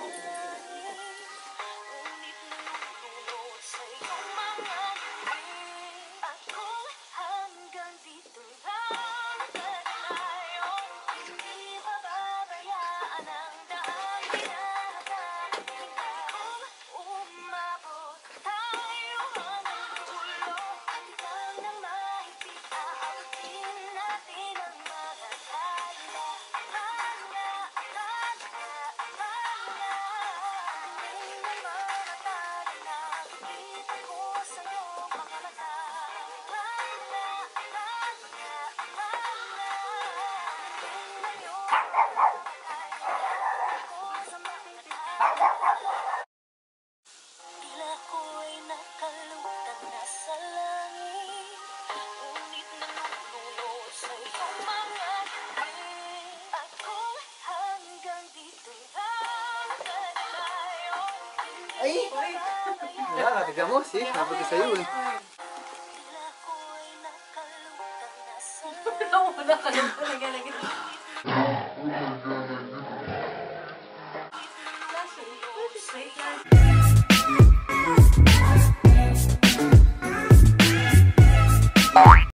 Bye. Ay! Wala, yeah, natiga mo. See, nabuti sa'yo eh. Wala ka lang. Wala ka lang. Bye.